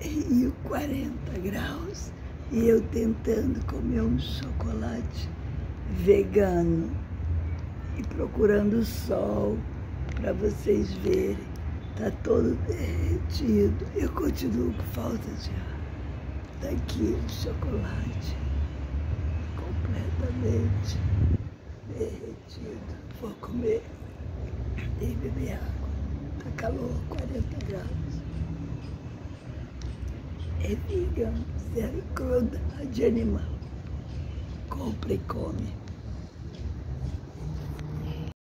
Rio 40 graus e eu tentando comer um chocolate vegano e procurando sol para vocês verem. Tá todo derretido. Eu continuo com falta de ar. Daqui o chocolate completamente derretido. Vou comer e beber água. Tá calor, 40 graus. É vegan, zero crueldade animal. Compre e come.